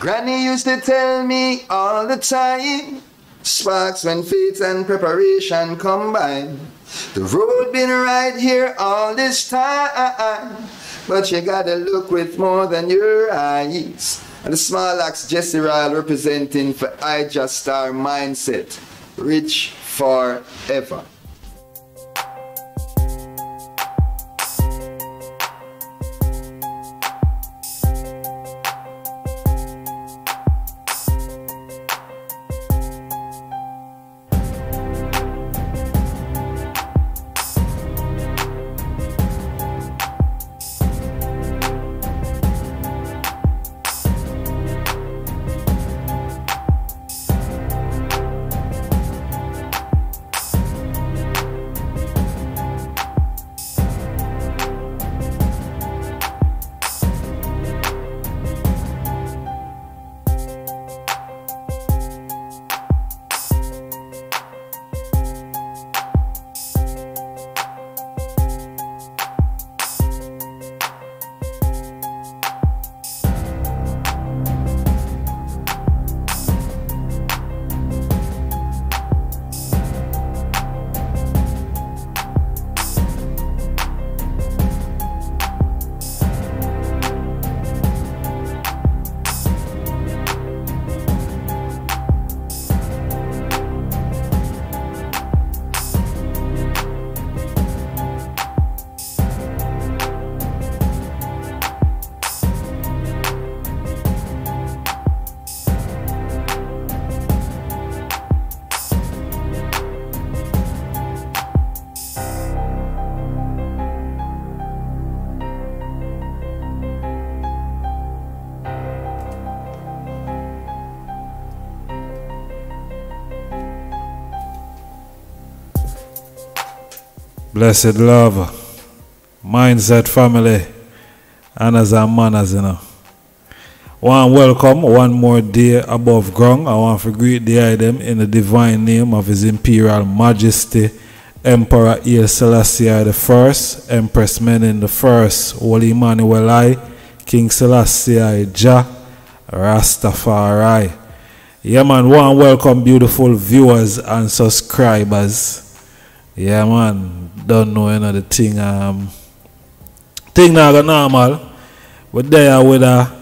Granny used to tell me all the time Sparks when faith and preparation combine The road been right here all this time But you gotta look with more than your eyes. And the small axe Jesse Ryle representing for I Just Star Mindset Rich forever Blessed love, mindset family, and manners, you know. One welcome, one more day above ground. I want to greet the item in the divine name of His Imperial Majesty, Emperor Haile Selassie I, Empress Menen I, Holy Emmanuel I, King Selassie I, Jah, Rastafari. Yeah, man, one welcome, beautiful viewers and subscribers. Yeah, man, don't know you know the thing um thing not go normal but there with a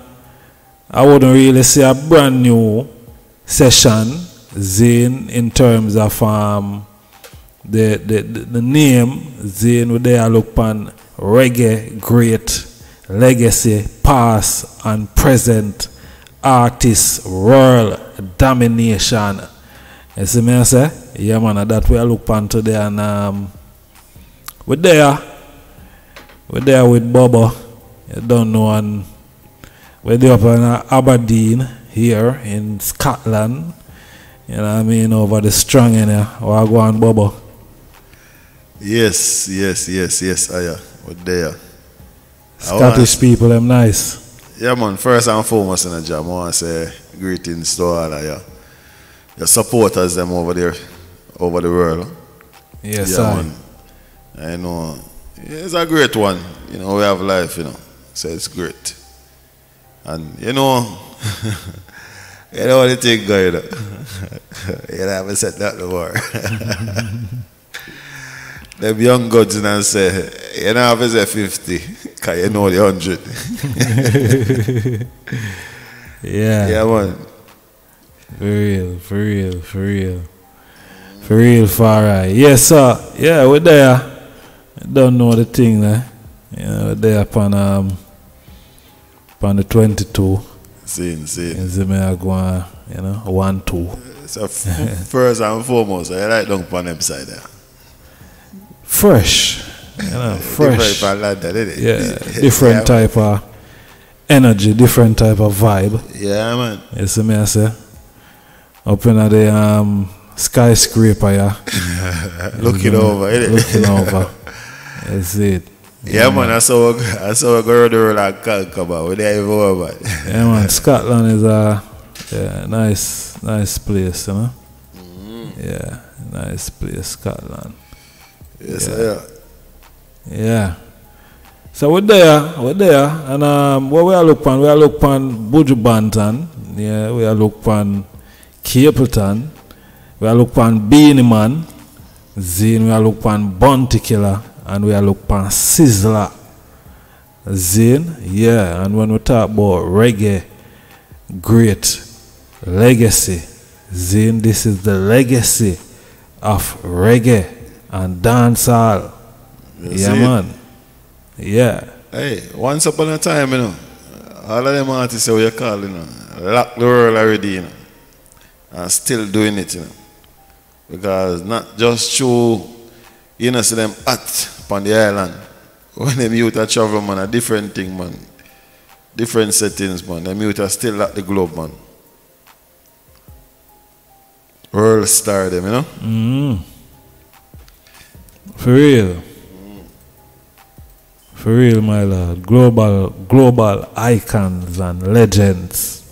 I wouldn't really say a brand new session Zane in terms of um the the, the, the name Zane would there look reggae great legacy past and present artist world domination. You see me I say? Yeah man that we look on today and um we're there. We're there with Bubba. You don't know. And we're there up in Aberdeen here in Scotland. You know what I mean? Over the strong in here. Or go on, Bubba. Yes, yes, yes, yes, I uh, we're there. Scottish people, them nice. Yeah, man. First and foremost in the job, I want to say greetings to all of you. Your supporters, them over there, over the world. Yes, yeah, man. I know it's a great one. You know, we have life, you know. So it's great. And you know, you know what the thing going on. you know, I haven't said that before. Them young gods and say, you know, have say 50, because you know the 100. yeah. Yeah, man. For real, for real, for real. For real, far right. Yes, sir. Yeah, we're there don't know the thing there. You know, there upon um upon the twenty two. Seeing, seeing. And see me I go on, you know, one two. Eh, so first and foremost, eh, I like don't on them side there. Fresh. You know, fresh. different isn't it? Yeah. Different yeah, type of energy, different type of vibe. Yeah man. You see me I say? Up in the um skyscraper yeah. looking over, it? Looking over. That's it. Yeah, yeah man, I saw I saw a girl do like come out. We there even about. Yeah, man, Scotland is a yeah, nice nice place, you know. Mm. Yeah, nice place, Scotland. Yes, yeah. yeah. Yeah. So we're there, we're there, and um, what we are looking on, we are looking on Buju Yeah, we are looking on Capleton. We are looking on Beenie Man. Zine, we are look on Bounty Killer. And we are look on Sizzla. Zine, yeah. And when we talk about reggae, great legacy. Zine, this is the legacy of reggae and dancehall. Yeah, it? man. Yeah. Hey, once upon a time, you know, all of them artists you call, you know, lock the world already, you know, and still doing it, you know. Because not just through, you know, see them hot upon the island. When them youth are travel, man, a different thing, man. Different settings, man. Them youth are still at the globe, man. World star them, you know. Mm. For real. For real, my lord. Global global icons and legends.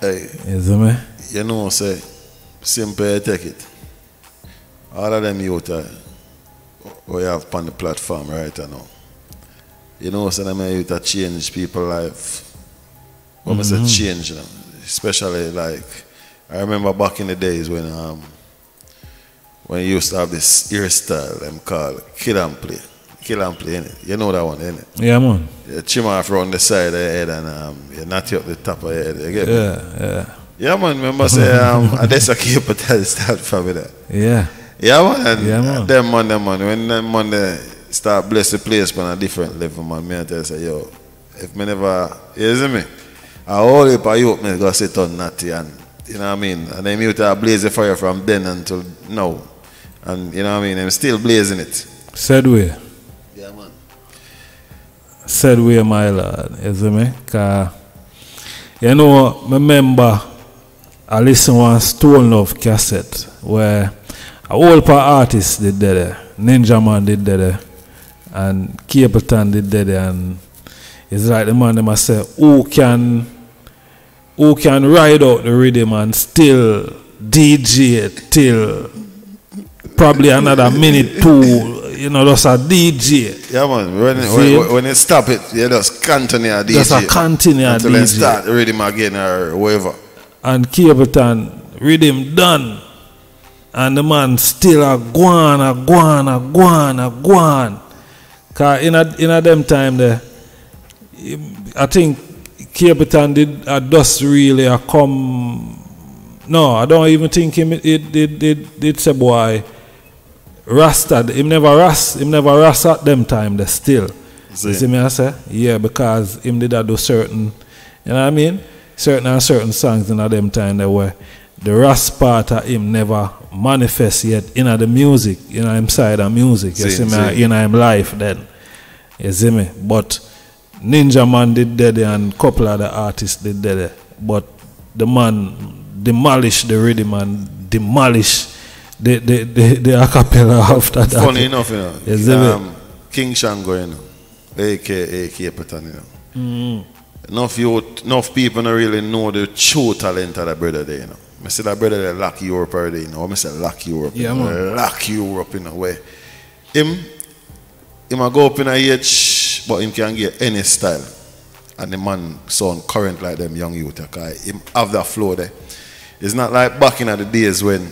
Hey, You see me? you know, say, simple take it. All of them youth uh, we have on the platform right now. You know, so them youth are change people life. When I say change, especially like I remember back in the days when um when you used to have this hairstyle them called kill and play. Kill and play, innit? You know that one, innit? Yeah, man. You trim off around the side of your head and um, you knot you up the top of your head. You get me? Yeah, yeah. Yeah, man. Remember, say, um, and that's a keep it start from that. Yeah. Yeah, man. Yeah, man. Them them man. When them man start bless the place on a different level, man. Me I tell you, say, yo, if me never, you see me? I hold it by you, me go sit on natty and, you know what I mean? And then you to blaze the fire from then until now. And, you know what I mean? I'm still blazing it. Said way. Yeah, man. Said way, my lord. You see me? 'Cause, you know, me remember I listen one Stone Love cassette where a whole part artist did that. Eh? Ninja Man did that. Eh? And Capleton did that. Eh? And it's like the man them a say, who can who can ride out the rhythm and still DJ it till probably another minute two, you know, just a DJ. Yeah, man. When, when, when it stop it, you just continue a DJ. Just a continue a until they DJ. start the rhythm again or whatever. and Capleton rhythm done. And the man still a guan, a guan, a guan, a guan. Cause in a in a them time there, I think Capleton did a dust really a come. No, I don't even think him it it did did did say boy Rasta. Him never rast. Him never rast at them time. There still. See. You see me I say? Yeah, because him did a do certain, you know what I mean? Certain and certain songs in them time they were the rast part of him never manifest yet in the music, you know, him side of music. You See, see, me, see. in him life then. You see me? But Ninja Man did that and couple of the artists did that. But the man demolished the rhythm and demolished the the, the, the acapella after that. Funny enough, you know, Yes, they um, King Shango, you know, aka Capleton, you know. Mm. Enough, youth, enough people don't really know the true talent of that brother there, you know. I say that brother there lock Europe already, you know. I say lock Europe, Yeah, you know. man. lock Europe in a way. Him, him a go up in a age, but him can get any style. And the man sound current like them young youth, because him have that flow there. It's not like back in the days when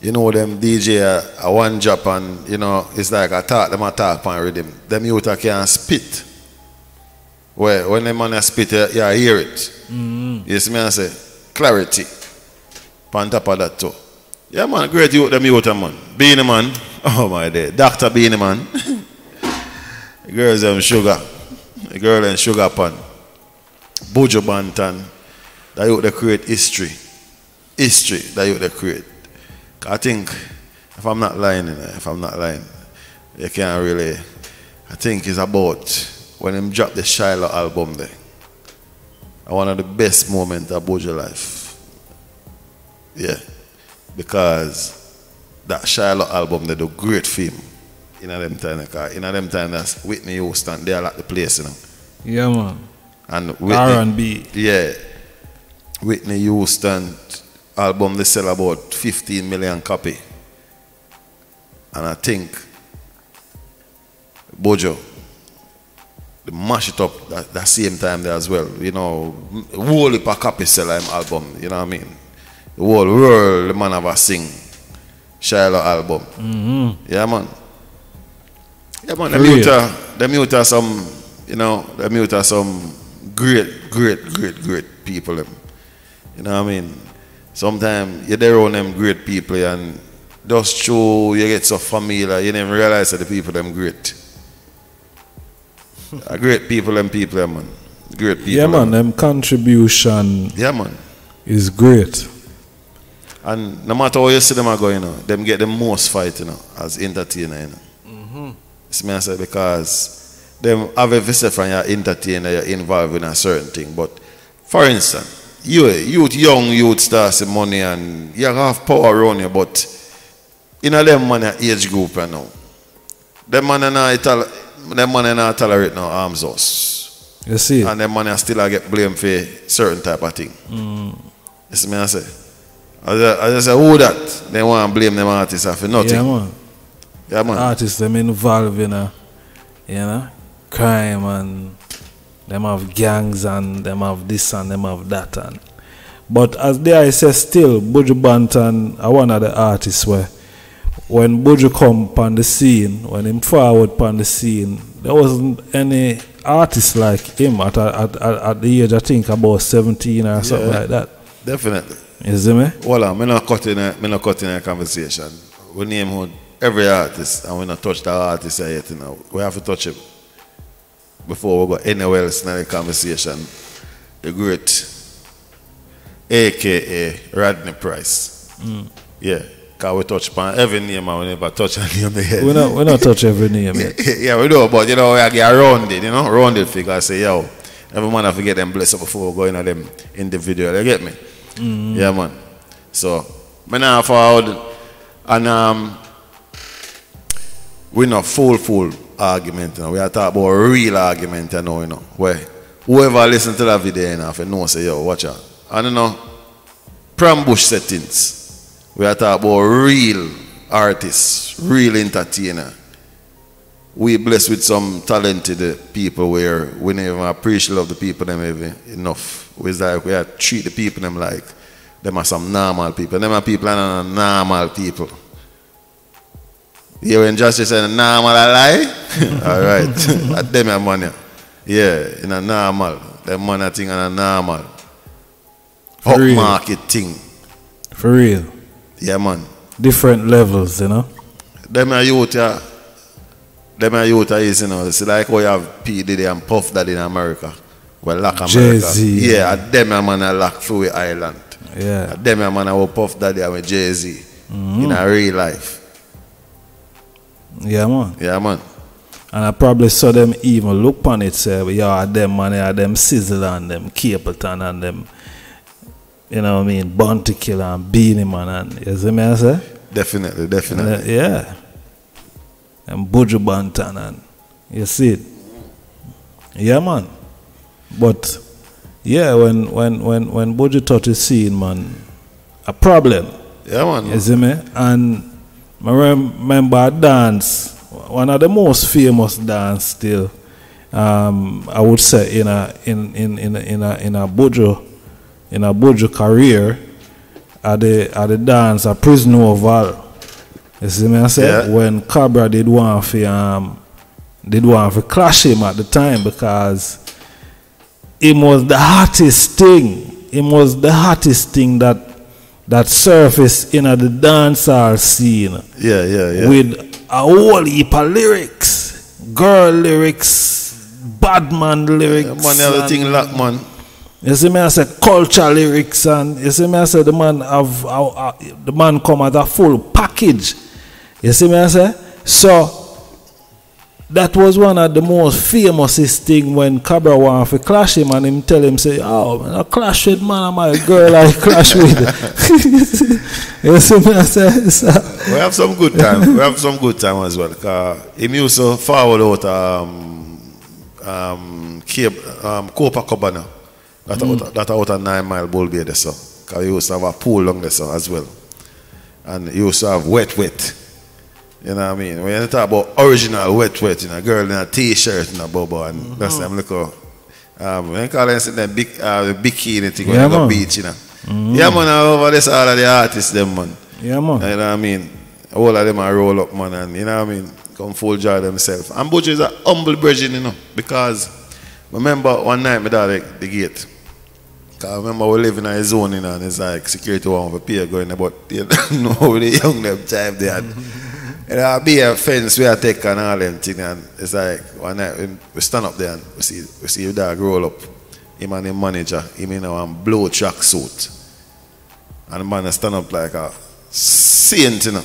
you know them DJ a, a one drop and you know it's like I talk them a talk on rhythm. Them youth can spit. Where when them man a spit you, you hear it. Mm-hmm. You see me I say clarity. On top of that too. Yeah man, great youth them youth man. Beenie man. Oh my day. Dr. Beenie man. the girls them sugar. The girl and sugar pan. Buju Banton. That youth they create history. History that youth they create. I think, if I'm not lying, if I'm not lying, you can't really. I think it's about when him drop the Shiloh album there. One of the best moments of Buju life. Yeah. Because that Shiloh album, they do great film. In a them time, because in a them time, that's Whitney Houston, they are like the place, you know. Yeah, man. And Whitney, R&B. yeah. Whitney Houston album they sell about 15 million copy. And I think Buju they mash it up that, that same time there as well. You know, whole heap of copy sell him album, you know what I mean? The whole world, the man a sing Shiloh album. Mm-hmm. Yeah, man. Yeah, man, the For real. mute are, the mute are some, you know, the mute are some great, great, great, great people. Them. You know what I mean? Sometimes you're there around them great people and just show you get so familiar, you never realize that the people them great. A great people them people them man. Great people. Yeah, man, them. contribution Yeah man. is great. And no matter how you see them are going, you know, them get the most fight, you know, as entertainer, you know. Mm-hmm. It's me I say because them have a say from your entertainer, you're involved in a certain thing. But for instance, you youth young youth start some money and you have power around you, but in a them man age group you know. Them man are not tol- them are not tolerate no arms us. You see? And them money are still a get blamed for certain type of thing. You see me I say? I just, I just say who that? They want to blame them artists for nothing. yeah, man. Yeah, man. Artists them involved in a, you know, crime and them have gangs and them have this and them have that and. But as there I say still, Buju Banton are one of the artists where when Buju come upon the scene, when him forward upon the scene, there wasn't any artist like him at, at, at, at the age I think about 17 or something like that. Definitely. You see me? On, I'm not cutting a, me not cutting a conversation. We name every artist and we not touch that artist yet, you know. We have to touch him before we go anywhere else in the conversation. The great AKA Rodney Price. Mm. Yeah. Because we touch upon every name and we never touch a name there. We not we not touch every name. yet. yeah, we do, but you know, we get around it, you know, around it figure. I say, yo, every man have to get them blessed up before we go into them individual. You get me? Yeah, man. So, me now forward, and um, we're not full, full argument, you know. We are talking about real argument, you know, you know, where whoever listen to that video, you know, if you know, say, yo, watch out. I don't know, pram bush settings. We are talking about real artists, real entertainer we blessed with some talented uh, people where we never appreciate love the people them even enough. We like we are treat the people them like them are some normal people. Them are people are not normal people. Yeah, when Josh said normal a lie? Alright. That them are money. Yeah, in a normal. Them money thing and a normal. Real. Upmarket thing. For real. Yeah man. Different levels, you know. Them are youth, yeah. Them are youth is, you know, it's like how you have P. Diddy and Puff Daddy in America. Well, lock America. Jay-Z. Yeah, them a man a lock through the island. Yeah. Them a man a will Puff Daddy and with Jay-Z. Mm-hmm. In a real life. Yeah, man. Yeah, man. And I probably saw them even look on it, say, yeah, them man, yeah, them Sizzla and them Capleton and them, you know what I mean, Bounty Killer and Beenie Man and, you see me I say? Definitely, And, definitely. uh, yeah. And Buju Banton and, you see it? Yeah, man. But, yeah, when, when, when, when Buju touch the scene, man, a problem. Yeah, man. You see me? And I rem- remember a dance, one of the most famous dance still. Um, I would say in a in in in a, in a in a Buju in a Buju career, at the at the dance a Prison Oval. You see me? I say Yeah. when Cobra did one for um did one for clash him at the time because it was the hottest thing. It was the hottest thing that that surfaced in the dancehall scene Yeah, yeah, yeah. with a whole heap of lyrics, girl lyrics, bad man lyrics. Yeah, man, the other and- thing lock, man. You see me, I say culture lyrics, and you see me, I say the man have uh, uh, the man come as a full package. You see me, I say so. That was one of the most famousest thing when Cobra want to clash him and him tell him say, "Oh, man, I clash with man, I'm a girl I clash with." you see me, I say, so, We have some good time. we have some good time as well. Because him used to forward out um, um, um, Copacabana. That, out, that out a nine mile bull bay there, so. Because he used to have a pool along there, so, as well. And you used to have wet, wet. You know what I mean? When you talk about original wet wet, you know, girl in a t-shirt and a bubble and Mm-hmm. that's them look how, um, when you call them there big, uh, the bikini thing when Yeah, you go beach, you know. Yeah, man, all over this, all of the artists, them, man. Yeah, man. You know what I mean? All of them are roll up, man, and you know what I mean? Come full joy themselves. And Butcher is a humble virgin, you know, because remember one night, my dad the gate. I remember we live in a zone, you know, and it's like security one over here going about, you know, the young them time they had. And I'll be a fence where I take and all them things, and it's like one night when we stand up there and we see, we see your dog roll up. Him and the manager, him in a blow track suit. And the man stand up like a saint, you know.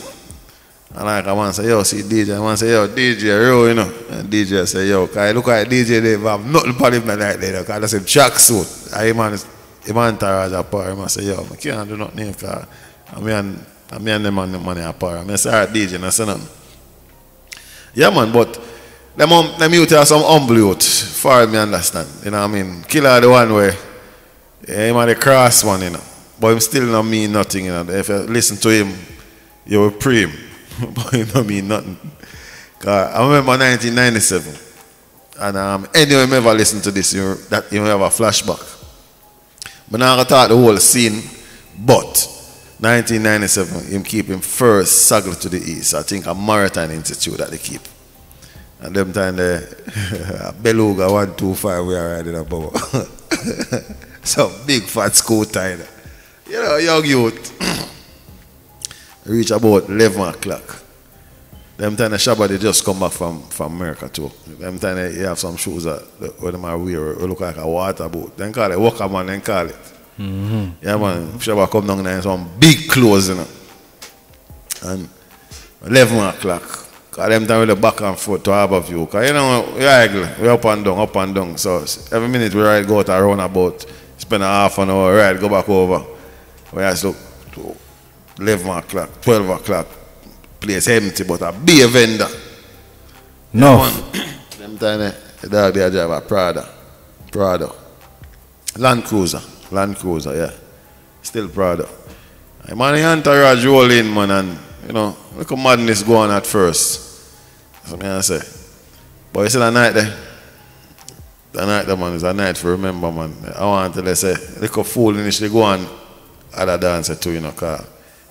And like I want to say, yo, see DJ. I want to say, yo, DJ, roll, you know. And DJ say, yo, cause I look at DJ, they have nothing for him like that, you know, cause that's a track suit. And him and, him and Taraj apart, him and say, yo, I can't do nothing here, cause I mean, and, and me and them and the money apart. I mean, say, alright, DJ, and I say nothing. Yeah, man, but them, um, them youth are some humble youth, far me understand. You know what I mean? Killer the one where, yeah, him and the cross one, you know. But him still not mean nothing, you know. If you listen to him, you will pray him. but he don't mean nothing. 'Cause I remember 1997. And um, anyone ever listen to this, you, that you have a flashback. But now I thought the whole scene, but 1997, him keep him first Sagal to the east. I think a Maritime Institute that they keep. And them time there, Beluga 125, we are riding a bubble. Some big fat scooter. You know, young youth. Reach about 11 o'clock. Them time the Shabba they just come back from, from America too. Them time they, have some shoes that when them are wear, it look like a water boat. Then call it walker man, then call it. Mm-hmm. Yeah man, Shabba come down there in some big clothes, you know. And 11 o'clock. Cause them time we the back and forth to Harbour View. Cause you know, we idle, we up and down, up and down. So every minute we ride go out a roundabout, spend a half an hour, ride, go back over. We have to, to 11 o'clock, 12 o'clock, place empty, but a beer vendor. No. Them time eh, the dog they drive a Prado. Prado. Land Cruiser. Land Cruiser, yeah. Still Prado. I man the entourage roll in, man, and you know, look at madness go on at first. That's what I say. But you see the night there. The night there, man, is a night for remember, man. I want to let's say, look how they go on other dancer too, you know, cause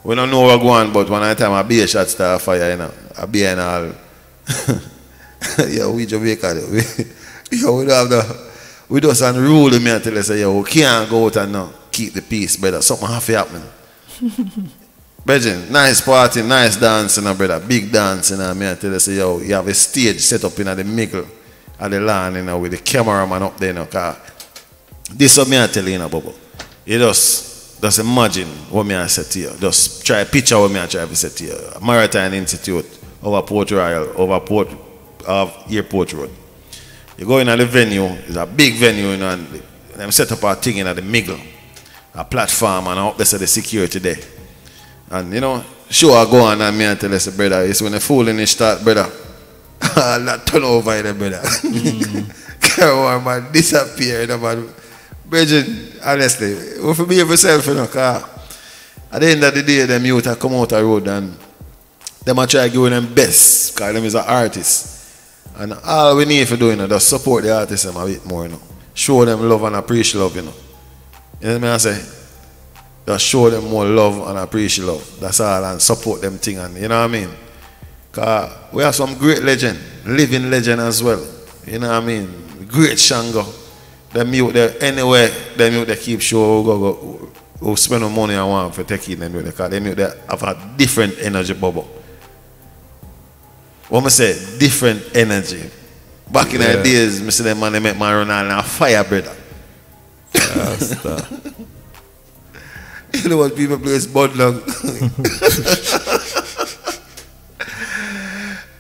we don't know what go on, but one time a beer shot start fire, you know, a beer and all. yo, we Jamaica, we, yo, we don't have the, we just unruly me until they say, yo, we can't go out and now keep the peace, brother. Something have to happen. Brethren, nice party, nice dancing, uh, brother. Big dancing, and me until they say, yo, you have a stage set up in the middle of the land, you know, with the cameraman up there, you know, cause this is what me I tell you, you know, Bobo. You just, just imagine what me I say to you. Just try a picture what me I try to say to you. Maritime Institute over Port Royal, over Port of Airport Road. You go in at the venue, it's a big venue, you know, and them set up a thing in at the middle, a platform, and up there say the security there. And you know, sure I go on and me and tell us, brother, it's when the fooling is start, brother. that turn over there, brother. Mm. Come on, man, disappear, you know, man. Bridget, honestly, we have to behave yourself, you know, because at the end of the day, them youth are come out the road and them are try to give them best, because them is an artist. And all we need to do, you just support the artist them a bit more, you know. Show them love and appreciate love, you know. You know what I say? Just show them more love and appreciate love. That's all, and support them thing, and you know what I mean? Cause we have some great legend, living legend as well. You know what I mean? Great Shango. Them youth there anywhere, them youth they keep show go go who spend no money on one for taking them youth because them youth they have a different energy bubble. What I say, different energy. Back in the Yeah. days, I see them man they make man run on a fire brother. You know what people place Bud Long.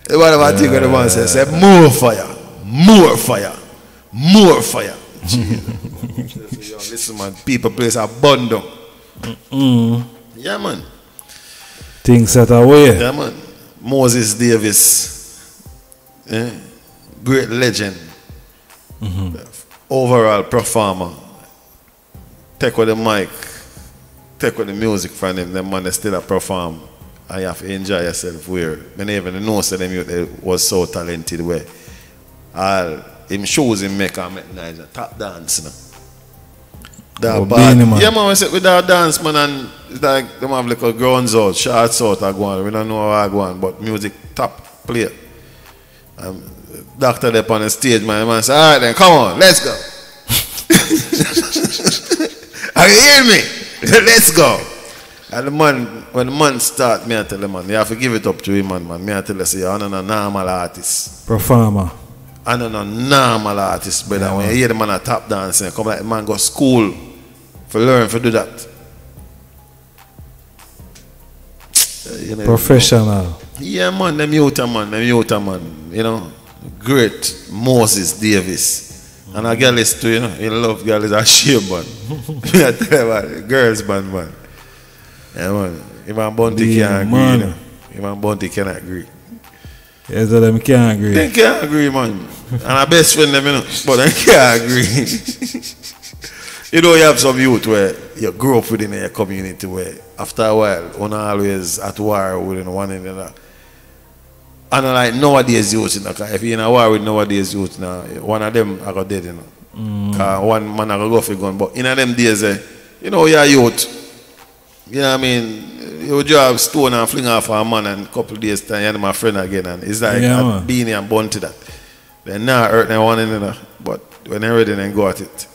The one of my thing when the man says, say, more fire, more fire, more fire. Listen, man, people place a bundle. Yeah, man. Things set away. Yeah, man. Moses Davis, eh? great legend, overall performer. Take with the mic, take with the music from him, them man they still a perform I have to enjoy yourself where many even know say them youth was so talented where all him shows him make and make nice and tap dance you know. That Oh, bad. Beenie Man. Yeah man, we say with that dance man and it's like them have like a grounds out, shots out I go on. We don't know how I go on, but music top play. Um, doctor there on the stage man, the man say, Alright then come on, let's go. Are you hear me? Let's go. And the man, when the man start, me I tell the man, you have to give it up to him, man. man. Me I tell you, say, you're not a normal artist. Performer. I'm not a normal artist, brother. when you hear the man a tap dancing, come like the man go school for learn for do that. You know, Professional. yeah, man, them youth, man, them youth, man, you know, great Moses Davis. And a girl is too, you know, you love girl is a shame, man. I tell you, man, girls, man, man. Yeah, man. Even Bounty Yeah, can't agree, you know. Even Bounty cannot agree. Yes, so them can't agree. They can't agree, man. And our best friend, them, you know, but they can't agree. you know, you have some youth where you grow up within a community where after a while, one always at war with one another. And like nowadays youth, you know, if you're in a war with nowadays youth now, one of them are dead, you know. 'Cause one man are go for gun. But in them days, eh, you know, you're youth. You know what I mean? You would have stone and fling off a man and couple days time you're my friend again and it's like Yeah, man. beenie and bun to that. They not hurt them one another, but when they're ready then go at it.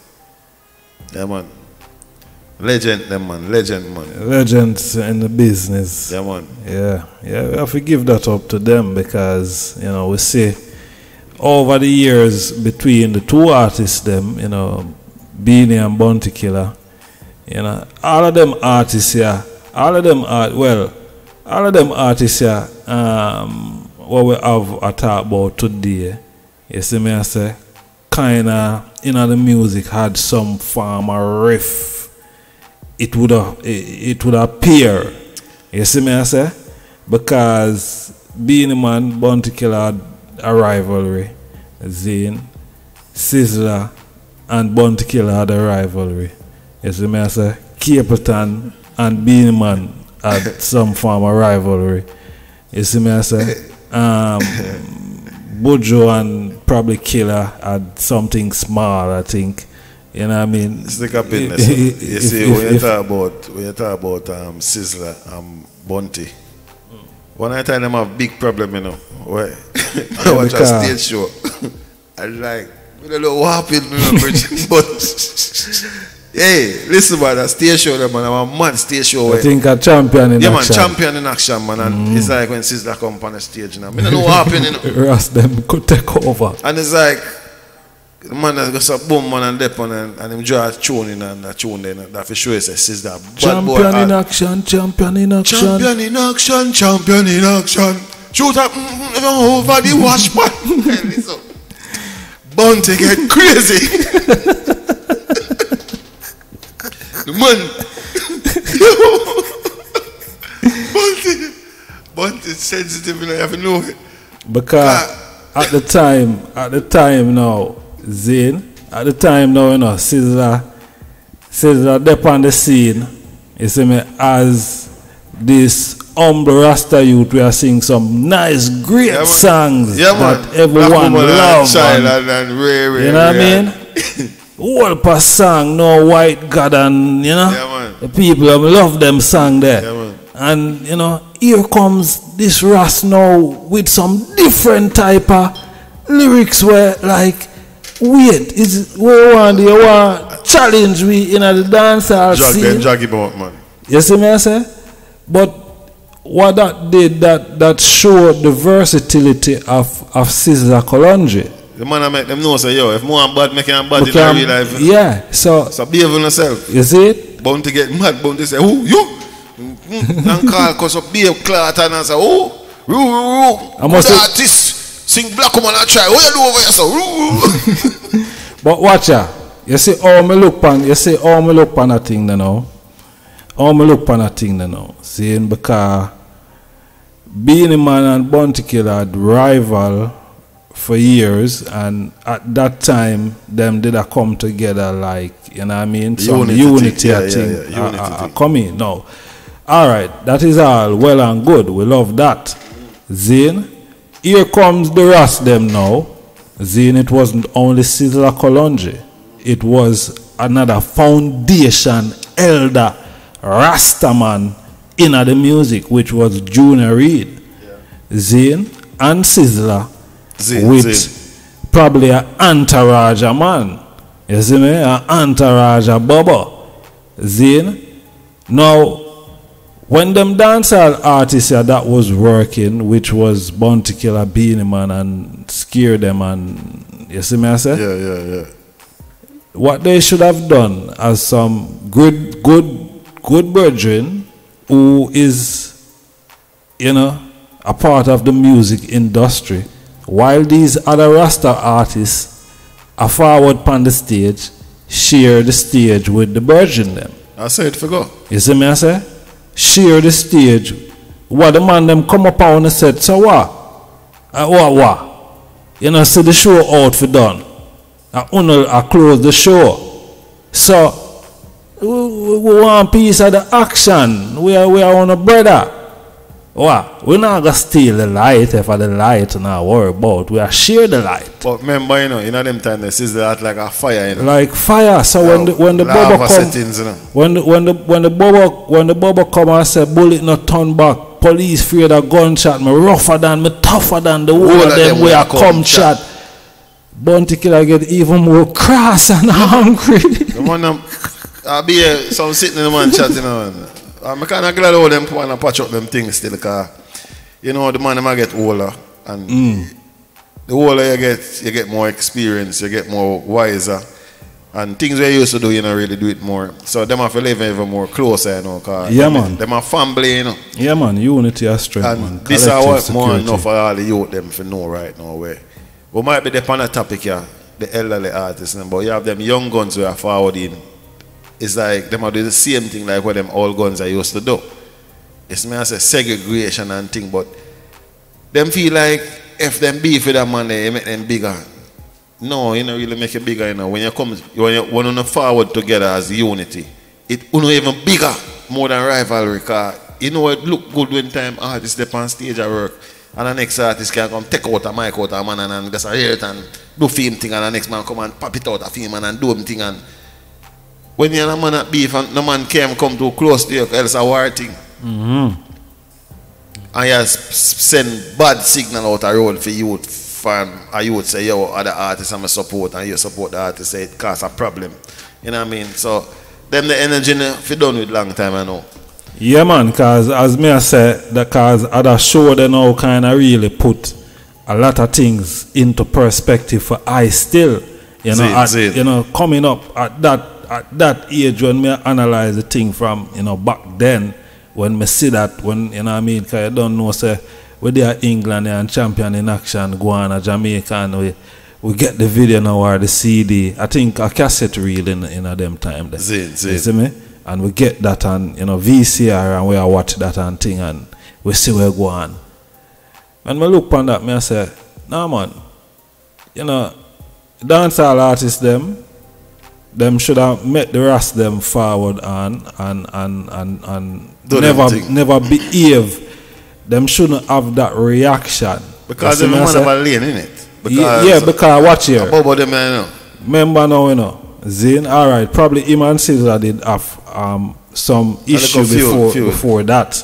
Yeah man. Legend them man, legend man. Legends in the business. Yeah man. Yeah, yeah, we have to give that up to them because you know we see over the years between the two artists, them you know, Beenie and Bounty Killer, you know, all of them artists here, all of them art well, all of them artists here, um, what we have a talk about today, you see me I say, kinda you know the music had some form of riff it would have it, it would appear. You see me I say? Because being a man Bounty Killer had a rivalry. Zane, Sizzla and Bounty Killer had a rivalry. You see me I say? Capleton and Beenie Man had some form of rivalry. You see me I say? Um Buju and probably Killer had something small, I think. You know what I mean? Stick up in If- there. You if- see, if- when you talk about when you talk about um, Sizzla and Bounty, one of the time them have big problem, you know. Where I watch a stage show, I like, we don't know what happened, you know, but hey, listen that stage show, man. I'm a man stage show. I Where, think a champion in yeah, man, champion in action, man. And it's like when Sizzla come on the stage, know. I don't know what happened, you know. Ross them could take over. And it's like, the man that goes up boom man and dip on and, and him draw a tune in and a tune then that for sure says sis that bad boy Champion in action, champion in action. champion in action, champion in action. Shoot up mm, mm, over the wash man. Hey, listen. Get crazy. the man. Bounty. Bounty is sensitive and I have to know it. Because ah. at the time, at the time now, Zane, at the time now, you know, Sizzla, Sizzla dep on the scene, you see me, as this humble Rasta youth, we are singing some nice, great Yeah, songs Yeah, that everyone Black woman and loves. and- and, and rare, rare, You know what I rare. mean? Whole per song, no white God and you know Yeah, the people um, love them song there. Yeah. And you know, here comes this Ras now with some different type of lyrics where like wait, is one you want challenge we in the dance hall Jog scene. him out, man. You see me I say? But what that did that that showed the versatility of of Sizzla Kalonji. The man I make them know say, yo, if more bad, make him bad in real life. yeah, so So behave on yourself. you see it? Bound to get mad, bound to say, who, you? And call, cause of behave clat and I say, who? Roo, roo, roo. I must artist. Sing black woman and try. What you do over here, so? But watch ya. You see how me look pan you see how me look pan a thing there now. How me look pan a thing there now. Seeing because Beenie Man and Bounty Killer rival for years and at that time them did a come together like you know what I mean some Unity unity. Yeah, I yeah, think yeah, unity uh, uh, thing. coming now All right, that is all well and good. We love that. Zane, here comes the rest them now. Zane, it wasn't only Sizzla Kalonji. It was another foundation elder Rastaman in the music, which was Junior Reid. Zane and Sizzla With probably an entourage a man. You see me? An entourage a bubba. Zane. Now, when them dancehall artists that was working, which was Bounty Killer, Beenie Man, and Scare Dem, and you see me I say? Yeah, yeah, yeah. what they should have done as some good good good brethren who is you know a part of the music industry while these other rasta artists are forward on the stage share the stage with the brethren them I said for go. you see me I say share the stage what the man them come up on and said so what uh, what what you know see the show out for done I uno I close the show. So we, we, we want piece of the action. We are we are on a brother. What? We're not gonna steal the light if the light not worry about. We are share the light. But remember, you know, in them time, this is that like a fire, you know. Like fire. So when the when the Lava bubble come settings, you know. when the when the when the bubble when the bubble come and say bullet not turn back, police fear the gunshot, me rougher than me tougher than the whole of them where I come shot. Bounty killer get even more cross and hungry. The man, um, I be here, some sitting in the man chat, you know. I'm kind of glad all them come and patch up them things still, because, you know, the man a get older, and mm. the older you get, you get more experience, you get more wiser, and things we used to do, you know, really do it more. So them have to live even more closer, you know, because Yeah, them, man. them are family, you know. Yeah, man, unity and strength, And man. this is what more enough for all the youth them for know right now where. We might be the on a topic here, the elderly artists, but you have them young guns who are forwarding. It's like them are doing the same thing like what them old guns are used to do. It's me I say segregation and thing, but them feel like if them beef with that man, they make them bigger. No, you know, really make it bigger, you know. When you come, when you when you forward together as unity, it know even bigger more than rivalry. Cause you know it look good when time artists step on stage at work, and the next artist can come take out a mic out a man and, and just hear it and do film thing, and the next man come and pop it out a film and, and do him thing. And when you're a man at beef and the man came come too close to you, else a war thing. Mm-hmm. And you send bad signal out a road for youth from a youth say yo other artists I'm a support and you support the artist say it cause a problem. You know what I mean? So them the energy if for done with long time I know. Yeah, man, because as me I say, the because other show they now kind of really put a lot of things into perspective for I still, you know, Zin, at, zin. you know, coming up at that at that age when me analyze the thing from you know back then when me see that when you know what I mean, because I don't know say we they are England and champion in action, on Jamaica and we we get the video now or the CD. I think a cassette reel in in a them time. Then. Zin, zin. You see me? And we get that on, you know, VCR and we are watch that and thing and we see where go on. When me look on that, me I say, nah man, you know, dancehall artists them, them should have met the rest them forward and and and and, and Do never never behave. Them shouldn't have that reaction. Because them man have a lane in it. Ye- yeah, because watch here. Bobo them you know. Remember now, you know, Zane, all right, probably him and Caesar did have um, some issue before before that.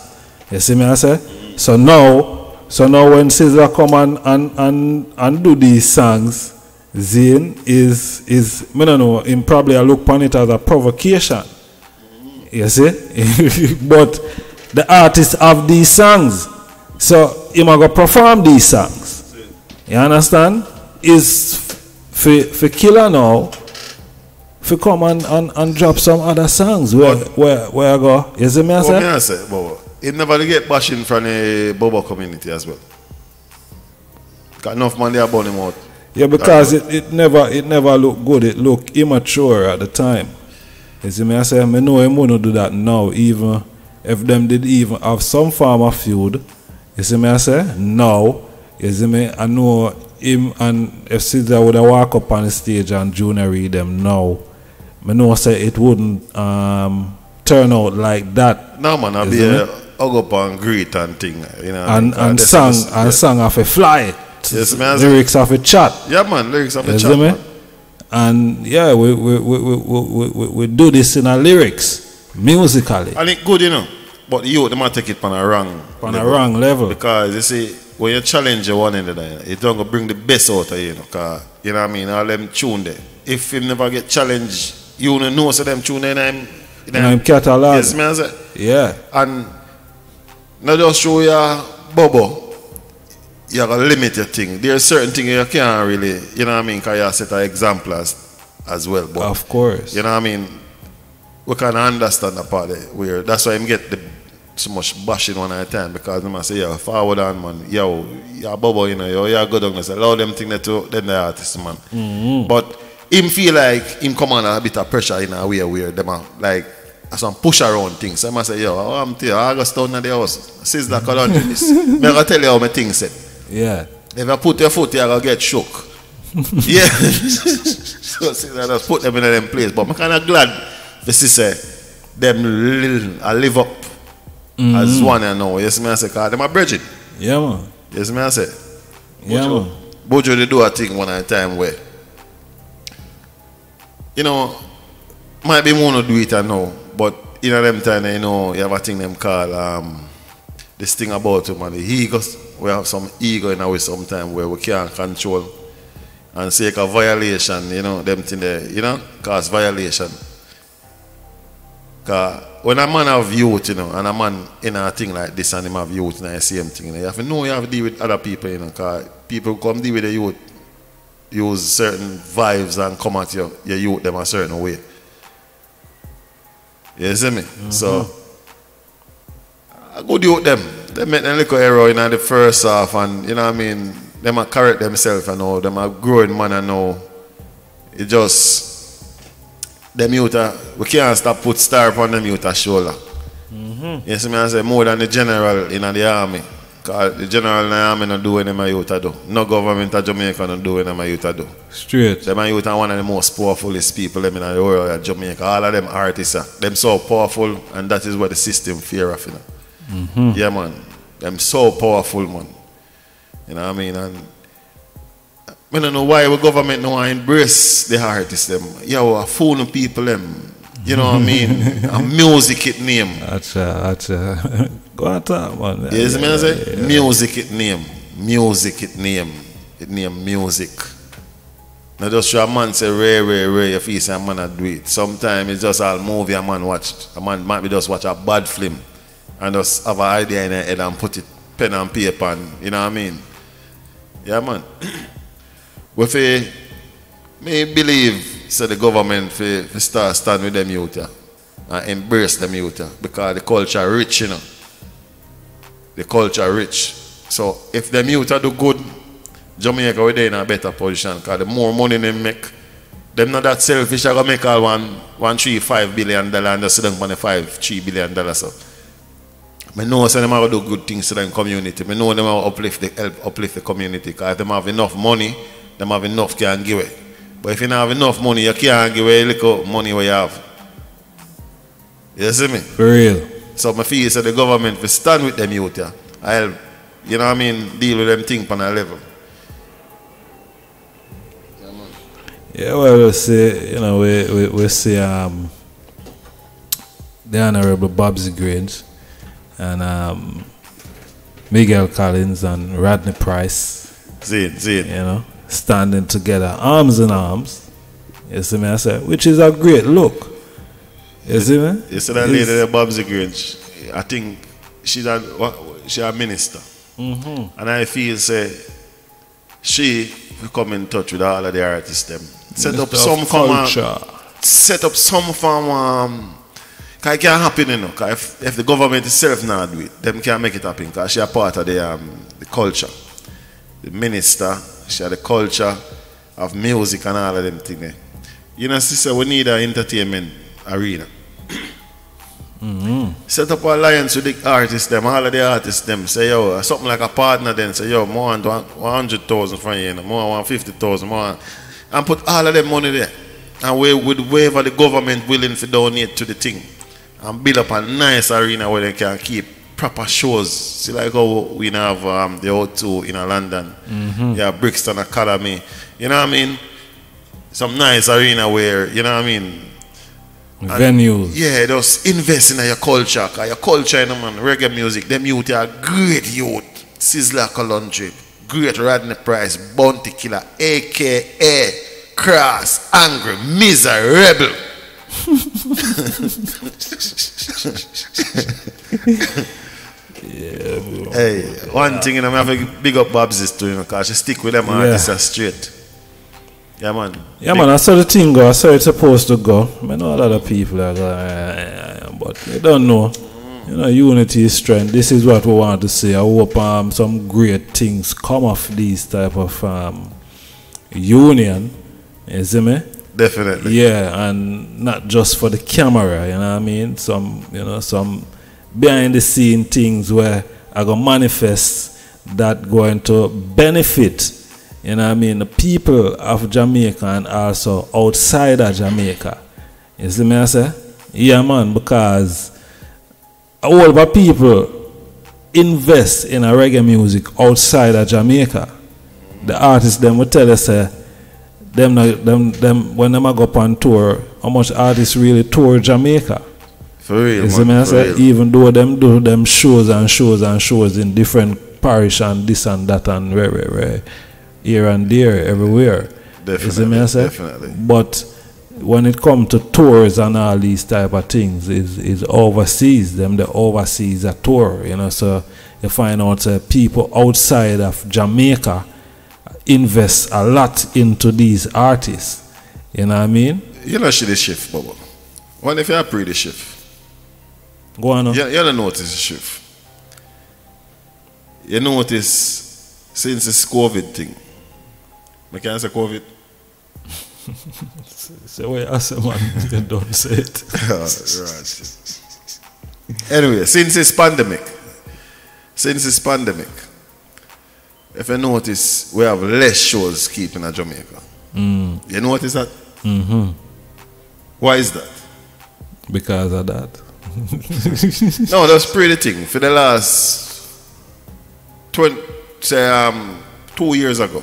You see me, I say? So now, so now when Caesar come and, and, and, and do these songs, Zane is, is, I don't know, him probably a look upon it as a provocation. You see? but the artists have these songs. So him go perform these songs. You understand? Is for for killer now for come and, and, and drop some other songs where where where I go. You see me I say? I say, Bobo? It never get bashing from the Bobo community as well. Got enough money burn him out. Yeah, because it, it never it never look good. It looked immature at the time. You see me I say I know him wanna do that now, even if them did even have some form of feud. You see me I say? Now, you see me, I know him and if Caesar would have walk up on the stage and Junior Reid them now, I know say it wouldn't um turn out like that No man, I'll be a hug up and greet and thing. You know, and and this song is- and yeah. song off a fly. Yes, man. Lyrics off a chat. Yeah, man, lyrics of the You chat. man. And yeah, we we, we, we, we, we, do this in our lyrics, musically, And it good, you know. But you, they might take it on a wrong. on a wrong level. Because you see, when you challenge your one of that, it's going to bring the best out of you, you know. Cause, you know what I mean? All them tune there. If you never get challenged, you don't know so them tune in them. In them catalog. Yes, man. Yeah. And not just show your bubble. You have to limit your thing. There's certain things you can't really, you know what I mean? Because you set an example as, as well. But Of course. you know what I mean? We can understand that part there, where that's why him get the so much bashing one at a time because them a say, yo, forward on man, yo, you're bubble, you know, yo, you're good on this. Allow them thing that to then the artist man. Mm-hmm. But him feel like him come on a bit of pressure in a way where them are like some push around things. So I say, yo, I'm tell you, August Town in the house. Sizzla cut on this. Me gonna tell you how my thing said. Yeah. If I put your foot here, you're gonna get shook. yeah. so see, I just put them in them place. But I'm kind of glad this is a them li- I live up as one I know. Yes, me I say, cause them a bridging. Yeah, man. Yes, me I say. Yeah, Buju, man. Buju they do a thing one at a time where you know might be more to do it I know, but in a them time you know you have a thing them call um this thing about him and the egos. We have some ego in our sometimes where we can't control and say a violation, you know, them thing there, you know, cause violation. Cause when a man have youth, you know, and a man in a thing like this and him have youth and the same thing, you, know, you have to know you have to deal with other people, you know, cause people come deal with the youth, use certain vibes and come at your, your youth them a certain way. You see me? So I go deal with them. They make a little error in the first half and you know what I mean, them a correct themselves and all, them a growing man and all. It just them youth we can't stop put star upon them youth shoulder. You see me I say more than the general in the army. Cause the general in the army not do what them a youth do. No government of Jamaica not do what them a youth do. Straight. Them youth are one of the most powerfulest people them in the world of Jamaica. All of them artists, are, them so powerful, and that is what the system fear of. You know? Mm-hmm. Yeah, man. Them so powerful, man. You know what I mean? And I don't know why the government don't embrace the artists. Them, yo, a fool people them. You know what I mean? a music it name. That's uh, that's uh, go on top, man. Yes, yeah, I say music it name, music it name, it name music. Not just a man say rare, rare, rare. If he say a man a do it. Sometimes it's just all movie a man watched. A man might be just watch a bad film and just have an idea in their head and put it pen and paper and you know what I mean. Yeah, man. With a me believe so the government for start stand with them youth yeah, and embrace them youth yeah, because the culture rich, you know the culture rich. So if them youth do good, Jamaica we there in a better position because the more money they make, them not that selfish are gonna make all one one three five billion dollar and just sit down the five three billion dollar so. I know so them are do good things to them community. I know them are uplift the help uplift the community because if them have enough money, them have enough can give it. But if you don't have enough money, you can't give away little money what you have. You see me? For real. So my feel so the government will stand with them youth yeah. I'll you know what I mean, deal with them thing on a level. Yeah, well, we see, you know, we, we, we see um, the Honorable Babsy Grange and um, Miguel Collins and Rodney Price, See it, see it. you know, standing together, arms in arms. You see me? I say, which is a great look. You see me? You see that lady there, Babsy Grange, I think she's a she a minister. Mm-hmm. And I feel say she will come in touch with all of the artists them. Set up some of form culture. set up some form um Cause it can't happen, you know. Cause if, if the government itself not do it, them can't make it happen. Cause she a part of the um, the culture. The minister, she are the culture of music and all of them things. You know, sister, we need an entertainment arena. Set up an alliance with the artists, them, all of the artists, them. Say, yo, something like a partner, then say, yo, more than 100,000 from you, you know, more than 50,000, more. And put all of them money there. And we with whatever the government willing to donate to the thing. And build up a nice arena where they can keep proper shows. See, like how we now have um, the O2 in uh, London, yeah, Brixton Academy. You know what I mean? Some nice arena where you know what I mean. Venues. Yeah, just invest in your culture. Cause your culture, you know, man, reggae music, them youth are great youth. Sizzla Kalonji, great Rodney Price, Bounty Killer, aka Cross, Angry, Miserable. Hey, one thing, you know, I have to big up too, you know, because she stick with them artists are straight. Yeah, man. Yeah, man, I saw the thing go. I saw it's supposed to go. I know a lot of people are going, but they don't know. You know, unity is strength. This is what we want to see. I hope um, some great things come of these type of um, union. You see me? Definitely. Yeah, and not just for the camera, you know what I mean? Some, you know, some behind the scene things where I go manifest that going to benefit, you know what I mean, the people of Jamaica and also outside of Jamaica. You see me I say? Yeah man, because all of people invest in a reggae music outside of Jamaica. The artists them will tell us say them, them, them when them a go up on tour, how much artists really tour Jamaica. For real, You see me I say? real. Even though them do them shows and shows and shows in different parish and this and that and where, where, where, here and there, everywhere. You see me I Definitely, say? definitely. But when it comes to tours and all these type of things, is is overseas. Them the overseas a tour, you know. So you find out uh, people outside of Jamaica invest a lot into these artists. You know what I mean? You know, she the shift, Bubba. What if you pre the shift? Go on. You, you don't notice the shift. You notice since this COVID thing. I can't say COVID. Say what you say, man. you don't say it. right. Anyway, since this pandemic, since this pandemic, if you notice, we have less shows keeping in Jamaica. You notice that? Mm-hmm. Why is that? Because of that. No, that's pretty thing. For the last 20, say um, two years ago,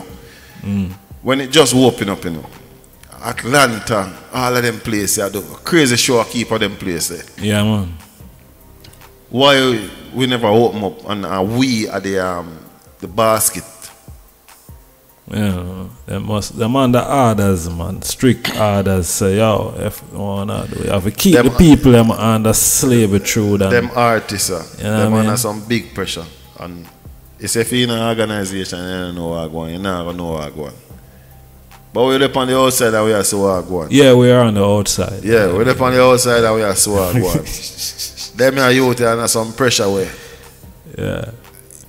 when it just opened up, you know, Atlanta, all of them places, I do crazy show I keep of them places. Yeah, man. Why we never open up and uh, we are the um, the basket? Yeah, they must them under orders, man. Strict orders say, yo, if you wanna do you have to keep Them- the people them under slavery through them. Them artists, You know them under some big pressure. And it's if you're in an organization, you don't know what going, not gonna know what going. But we're up on the outside and we are so what going. yeah, we are on the outside. Yeah, we're up on the outside and we are so what going. them are youth and under some pressure way. Yeah.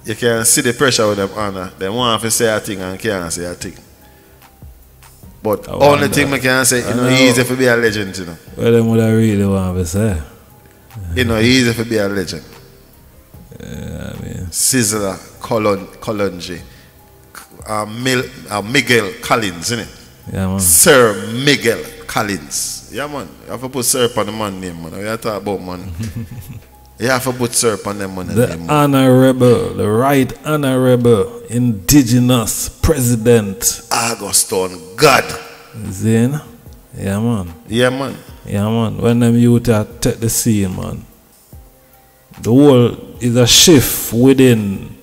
You can see the pressure with them under. They want to say a thing and can't say a thing. But I only wonder. thing I can say, you know, know. easy to be a legend, you know. What them what I really want to say? You know, easy to be a legend. Yeah, I mean, Sizzla, Colon, Kalonji, uh, Mil, uh, Miguel Collins, innit? yeah, man. Sir Miguel Collins. Yeah, man. You have to put Sir on the man name, man. We have to talk about, man. you have to put Sir on the man The man. honorable, the right honorable indigenous president. Augustine God. Zin. Yeah, man. Yeah, man. Yeah, man. When them youth are take the scene, man. The whole is a shift within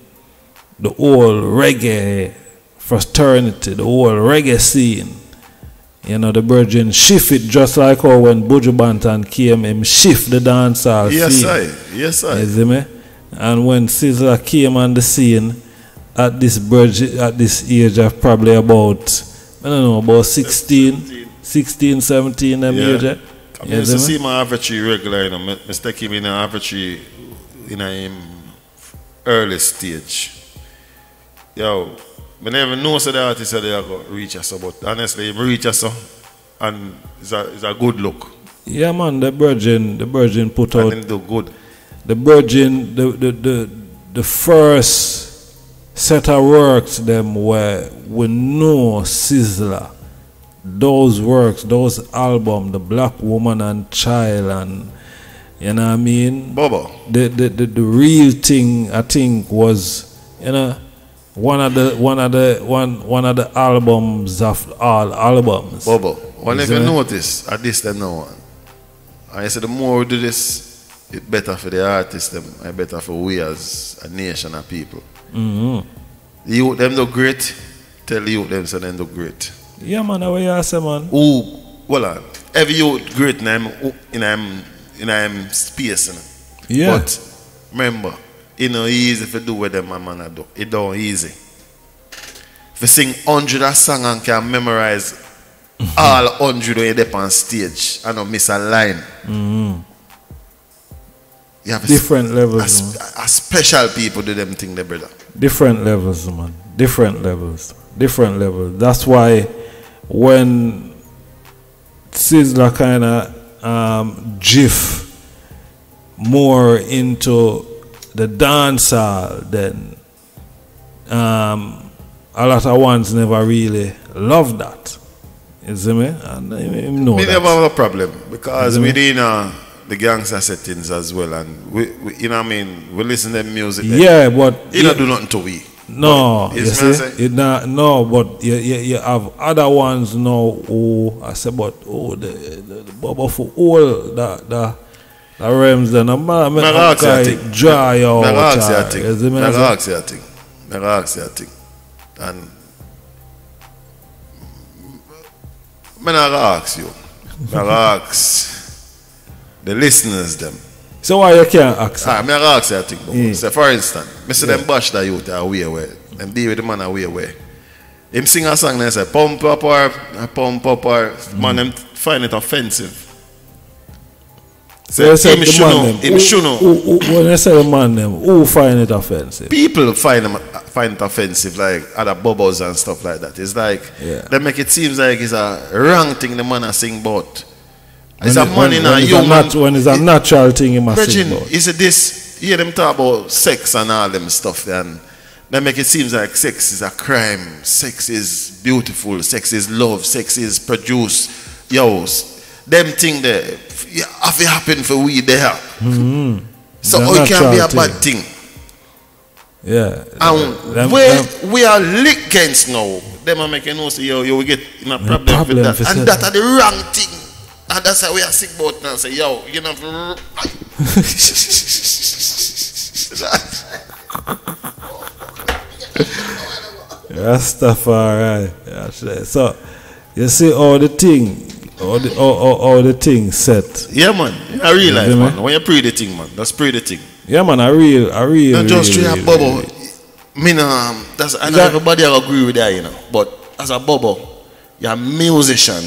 the whole reggae fraternity, the whole reggae scene. You know, the Virgin shift it just like how when Buju Banton came, him shift the dancehall Yes, scene. I. Yes, I. You see me? And when Sizzla came on the scene at this bridge, at this age of probably about, I don't know, about 16, 16, 17, them Yeah. age. eh? I You to see see my average regular, you know, me stick him in an average in a him early stage. Yo, I never know so the artist that they to reach us, but honestly, he reach us, and it's a, it's a good look. Yeah, man, the Virgin, the Virgin put And out, then do good. the Virgin, the, the, the, the first set of works them where we know Sizzla. Those works, those album, The Black Woman and Child and You know what I mean? Bobo. The, the, the, the real thing I think was, you know, one of the one of the one one of the albums of all albums. Bobo. Well, if you notice, at this now, and I said the more we do this, it better for the artists them, and better for we as a nation of people. Mm-hmm. The youth them do great, tell the youth them say them do great. Yeah, man, what you say, man? Who, well, uh, every youth great in them, in them, in them space. You know? Yeah. But remember, it no easy to do what them man, man a do. It don't easy. If you sing hundred of song and can memorize all hundred when you up on stage and not miss a line. You have Different a, levels, sp- a special people do them thing, the brother. different levels, man. Different levels, different levels. That's why when Sizzla kind of um, jiff more into the dancehall, then um, a lot of ones never really love that. You see me? And him know We that. never have a problem because within uh, the gangster settings as well, and we, we, you know what I mean. We listen to music. then. Yeah, but It don't do nothing to we. No, But you I see, it not, no, but you, you, you have other ones now who I say, but oh, the the, the for all the the the realms then a man, Me man, ask you a thing. dry out. ask you a thing. me, Me I say? ask you a thing. Me ask you a thing. And me not ask you. Me ask the listeners them. So why you can't ask? Ah, me ask you a. Bro. Say for instance, me see them bash that youth away where them deal with the man away where. Him sing a song and say pump up or pump up or man them find it offensive. So you Say the man them. Him eh, who- who- who- When you say the man them, who find it offensive? people find them find it offensive, like other bubbles and stuff like that. It's like Yeah. they make it seems like it's a wrong thing the man a sing about. It's When a man in a it's human. nat- when it's a natural thing you must sing about. is it this? Hear them talk about sex and all them stuff, and they make it seems like sex is a crime. Sex is beautiful. Sex is love. Sex is produce. Yo, them thing there, yeah, have it happen for we there. Hmm. So The how oh, it can be a bad thing. Yeah. And Them- where them- we are licked against now, them are making us say, yo, you will get in a problem, problem with that. And that are the wrong thing. And that's how we are sick about now. Say, yo, you know, Rastafari. So you see all the thing, all the all, all, all the thing set. yeah, man. I realize, man. When you pray the thing, man, that's pray the thing. Yeah, man, I real, I real. Not just real, real, bubble. real. Me, no, um, that's, I know That- everybody will agree with that, you know. But as a bubble, you're a musician.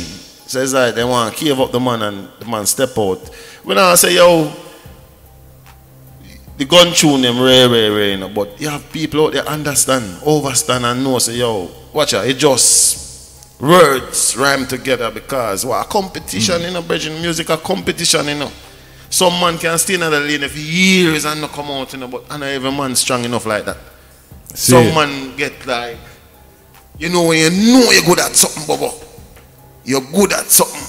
So it's like they want to cave up the man and the man step out. When I say, yo, the gun tune them rare, rare, rare, you know. But you have people out there understand, overstand and know, say, yo, watch out, it just words rhyme together because what a competition, you know, Bridging music, a competition, you know. Some man can stay in the lane for years and not come out, you know, but know every man strong enough like that. See Some it. man get like, you know, when you know you're good at something, Bobo. You're good at something.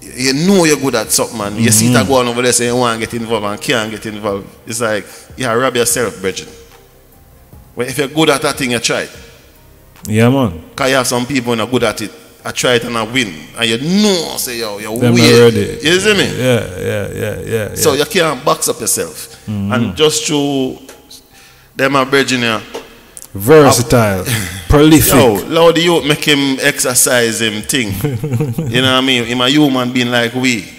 You know you're good at something, man. You see that Mm-hmm. going over there saying you want to get involved and can't get involved. It's like, you rob yourself, Bridget. Well, if you're good at that thing, you try it. Yeah, man. Because you have some people who are good at it. I try it and I win. And you know, say, yo, you're Them weird. You see me? Yeah, yeah, yeah, yeah. So yeah. you can't box up yourself. Mm-hmm. And just through them are bridging here. versatile, prolific. Yo, Lord, you make him exercise him thing. you know what I mean? Him a human being like we.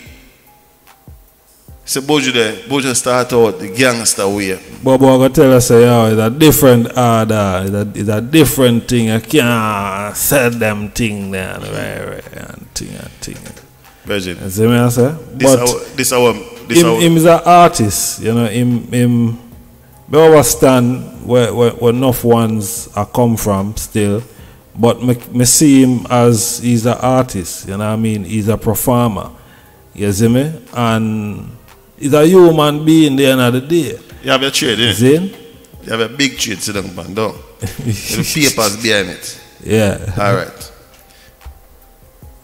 So Buju there, Buju start out the gangster way. Bobo gonna tell us say, yo, it's a different order, it's a, it's a different thing. You can't sell them thing there, right, right, and thing and thing. Virgin. You see me I say? This But our this our this him, our him is an artist, you know, him him me understand where, where, where enough ones are come from still. But me, me see him as he's an artist, you know what I mean? He's a performer. You see me? And he's a human being the end of the day. you have your trade, You eh? see? You have a big trade sit down man down. the papers behind it. Yeah. Alright.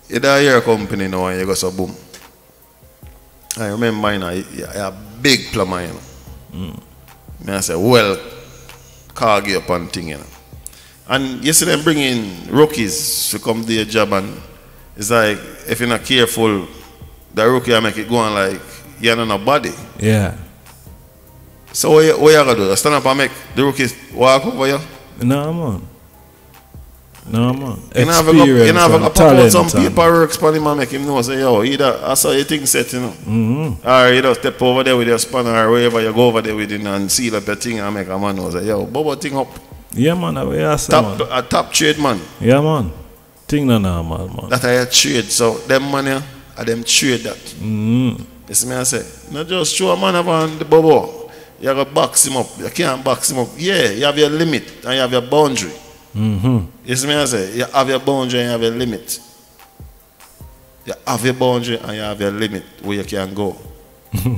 You don't hear a company now and you go so boom. I remember, you know, you a big plumber, you know. Me I say, well, cargy up and thing, you know. And yesterday, see them bringing rookies to come do your job and it's like, if you're not careful, the rookie will make it go on like, you're not a body. Yeah. So what you, what you gonna do? Stand up and make the rookies walk over you? No, man. No, man. You know, have a go, you know, have a go and pop out talent some paperwork him and make him know, say, yo, either I saw your thing set, you know. Mm-hmm. Or you just step over there with your spanner or wherever you go over there with it and seal up your thing and make a man know, say, yo, bubble thing up. Yeah, man. I ask Top, man. a top trade man. Yeah, man. Thing no normal, man. That I trade. So them money are them trade that. Mm-hmm. Me I say, not just show a man on the bubble. You gotta box him up. You can't box him up. Yeah, you have your limit and you have your boundary. Mm-hmm. You see me I say, you have your boundary and you have your limit. You have your boundary and you have your limit where you can go.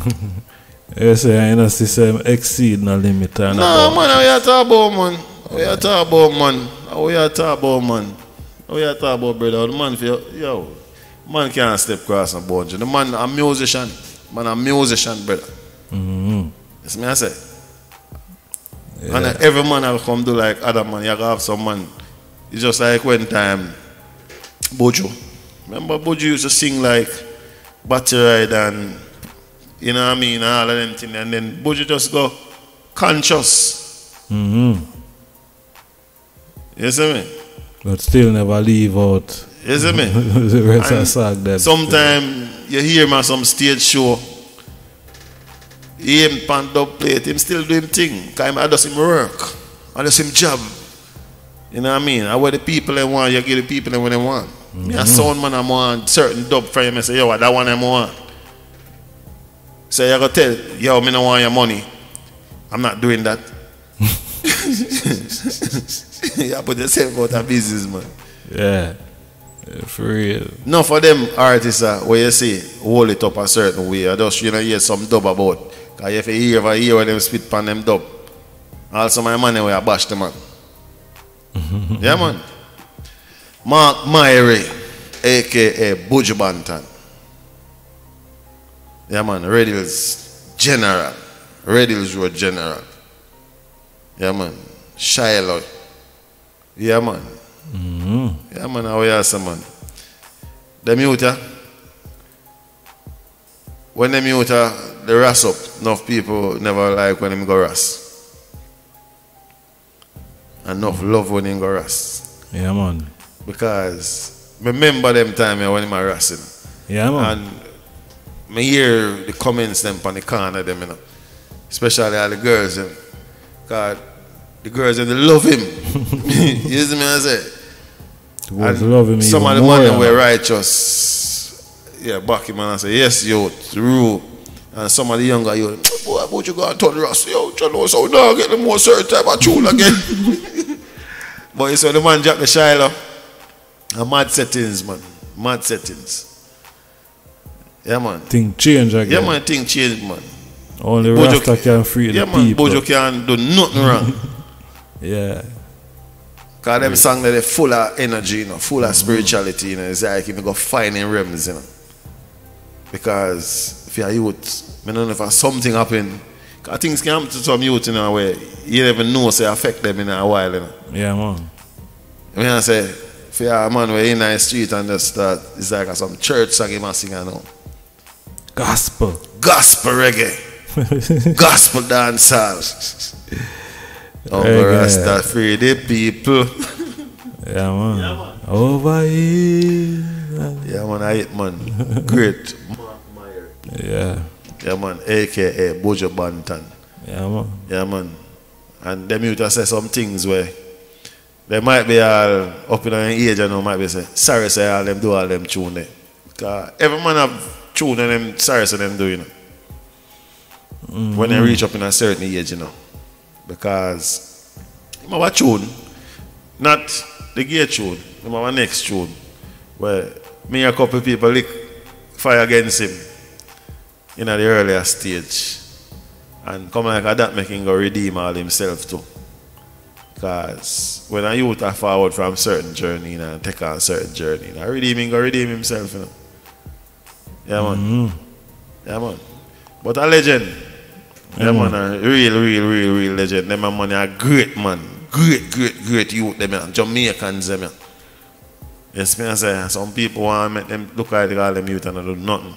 Say, I know, say, exceed no limit. And No, man, how you talk about, man? How you talk about, man? How you talk about, man? How you talk about, brother? The man feel, yo, man can't step across a boundary. The man a musician. Man a musician, brother. Mm-hmm. See me I say? And uh, every man will come do like other man. You have some man. It's just like when time Buju. Remember Buju used to sing like Battery Ride and you know what I mean, all of them things. And then Buju just go conscious. Mm-hmm. You see me? But still never leave out You see me? the rest of And song them. Sometimes you hear him on some stage show. He him pan dub plate, him still do him thing. Cause him, I does him work. I does him job. You know what I mean? I what the people they want, you give the people them what they want. Me a mm-hmm. sound man I want certain dub for him and say, yo, that one I want. So you gotta tell, yo, me no want your money. I'm not doing that. you put yourself out of business, man. Yeah. For real. No, for them artists, uh, where you see, hold it up a certain way. I just, you know, hear some dub about. Because if you hear, if I hear when them spit pan them dub. Also, my money where I bash them, man. yeah, man. Mark Myrie, a.k.a. Buju Banton. Yeah, man. Red Hills General. Red Hills Road General. Yeah, man. Shiloh. Yeah, man. Yeah, man, how you say, man? Them youth, yeah? When them youth, uh, they ras up, enough people never like when them go ras. Enough love when them go ras. Yeah, man. Because remember them time when them are rassing. Yeah, man. And me hear the comments them on the corner them, you know. Especially all the girls them. God, the girls them, they love him. you see me I say? Was And loving me Some of the more, men yeah, were righteous. Yeah, back him and I say, yes, yo, true. And some of the younger youth, boy, what you go and turn the rust? Yo, you know, so now get the more certain type of tune again. but you saw the man Jack the Shiloh. A mad settings, man. Mad settings. Yeah, man. Thing change again. Yeah, man, thing change, man. Only Buju- Rasta can free Yeah, the man, people. Buju can't do nothing wrong. Yeah. Because them songs that they're full of energy, you know, full of spirituality, you know. It's like if you go find in realms, you know. Because if you're a youth, I don't know if something happen. Cause things can happen to some youth, you know, where you never know, say, affect them in a while, you know. Yeah, man. I mean, I say, if you're a man where in the street and just start, it's like some church song you must sing, you know. Gospel. Gospel reggae, gospel dancehall. Oh, Reggae. Rasta free the people. Yeah, man. Over here. Yeah, man, I hit man. Great. Yeah. Yeah, man, aka Buju Banton. Yeah, man. Yeah, man. And them youth say some things where they might be all up in an age and they might be say, sorry, say all them do all them tune there. Because every man have tune and them sorry, say them do, you know. When they mm-hmm. reach up in a certain age, you know. Because you have a tune, not the gay tune, have a next tune where me and a couple people lick fire against him in the earlier stage. And come like that make him go redeem all himself too. Because when a youth are forward from certain journey you know, and take on certain journey, you know, redeeming go redeem himself, you know. Yeah man. Mm-hmm. Yeah, man. But a legend. Yeah, mm. man, a real, real, real, real legend. Them man a great man. Great, great, great youth, them a Jamaicans, them a. Yes, me I say, some people want to make them look like all them youth and they do nothing.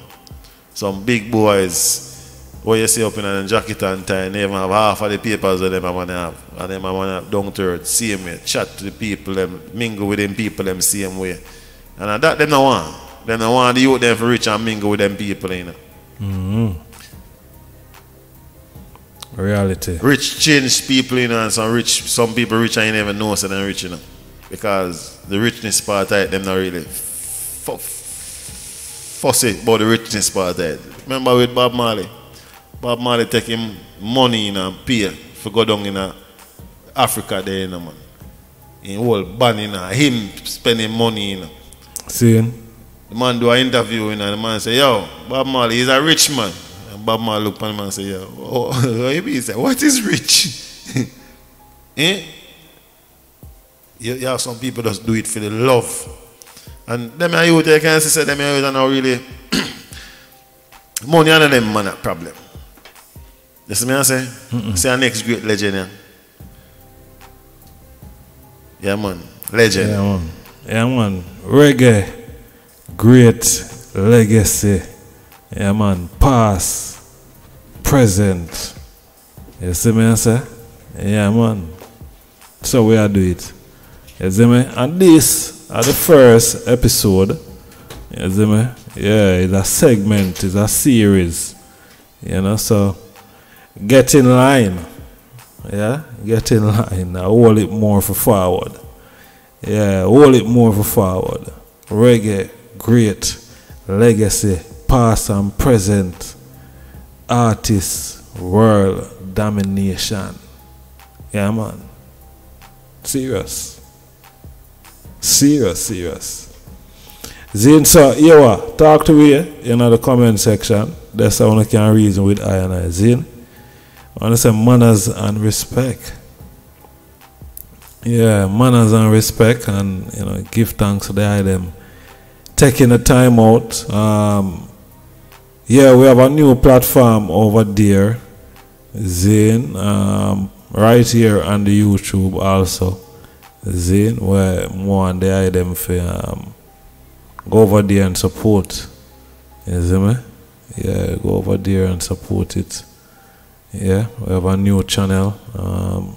Some big boys, what you see up in a jacket and tie, they even have half of the papers that them want have. And them want to down to earth, same way, chat to the people, them mingle with them people, them same way. And that them no want. Them no want the youth them for rich and mingle with them people, you know. Mm-hmm. Reality. Rich change people, you know, and some rich, some people rich and you never know so they're rich, you know. Because the richness part of it, them not really fu- fussy about the richness part of it. Remember with Bob Marley? Bob Marley take him money, you know, and pay for go down in uh, Africa there, you know, man. In whole band, you know, him spending money, you know. Seeing? The man do an interview, you know, the man say, yo, Bob Marley, he's a rich man. Bob Marley look at him and say, yo, oh, mean? He said, what is rich? eh? You, you have some people just do it for the love. And them are youth, you can see, say, them are youth are not really, money and them man a problem. You see me I say? See our next great legend, yeah? Yeah, man. Legend. Yeah, man. Yeah, man. Reggae. Great legacy. Yeah, man. Past. Present. You see me, say? Yeah, man. So we are do it. You see me? And this are the first episode. You see me? Yeah, it's a segment, it's a series. You know, so get in line. Yeah, get in line. Now hold it more for forward. Yeah, hold it more for forward. Reggae, great legacy, past and present, artists, world domination. Yeah, man. Serious. Serious, serious. Zane, so, Ewa, talk to me in the comment section. That's how I can reason with I and I. Zane, I want to say manners and respect. Yeah, manners and respect, and you know, give thanks to the item. Taking the time out. Um, yeah, we have a new platform over there, Zane, um, right here on the YouTube also. Zane, where more on the item for um, go over there and support. You see me? Yeah, go over there and support it. Yeah, we have a new channel. Um,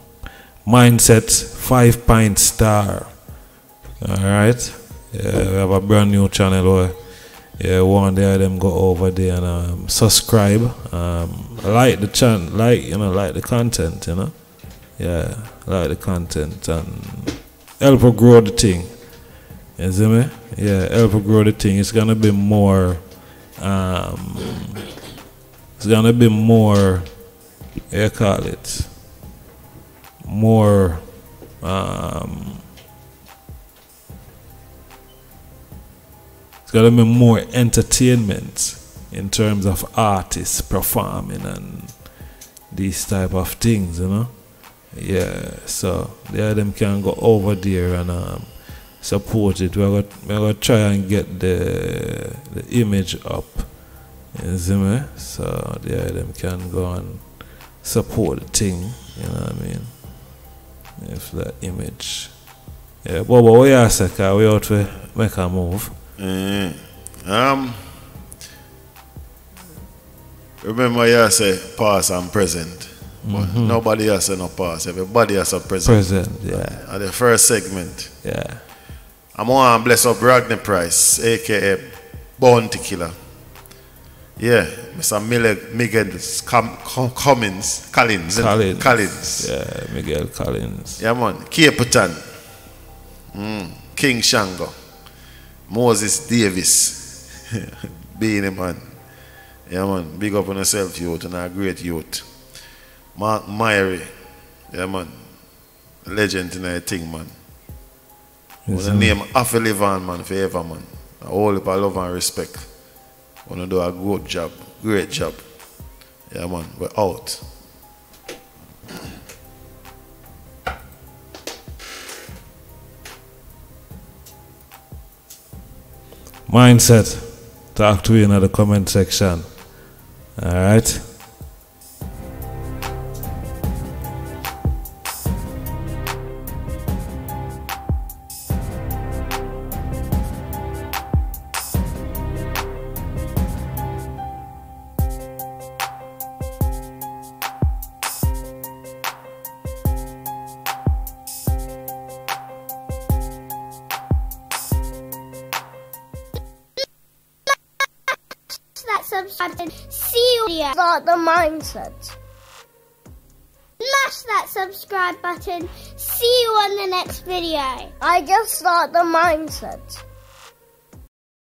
Mindset Five Pint Star. Alright. Yeah, we have a brand new channel where yeah, one day them go over there and um, subscribe. Um, like the channel, like you know, like the content, you know. Yeah, like the content and help her grow the thing. You see me? Yeah, help her grow the thing. It's gonna be more um it's gonna be more you call it more um gonna be more entertainment in terms of artists performing and these type of things, you know. Yeah, so yeah, them can go over there and um, support it. We're gonna, we're gonna try and get the the image up. You see me? So yeah, them can go and support the thing. You know what I mean? If the image. Yeah, but what we are saying, we out to make a move. Mm. Um, remember, you say past and present. But nobody has a no past. Everybody has a present. Present, yeah, At the first segment, yeah. I'm going to bless up Rodney Price, aka Bounty Killer. Yeah, Mr. Miller, Miguel Com, Com, Cummins, Collins. Collins. Collins. Yeah, Miguel Collins. Yeah, man. Capleton. Mm. King Shango. Moses Davis. Beenie Man. Yeah, man. Big up on yourself, youth, and a great youth. Mark Myrie. Yeah, man. Legend in a thing, man. Yes, Wanna name half a live on, man, forever, man. A whole heap of love and respect. Wanna do a good job. Great job. Yeah, man. We're out. Mindset. Talk to you in the comment section. All right. Mindset. Smash that subscribe button. See you on the next video. I just start the mindset.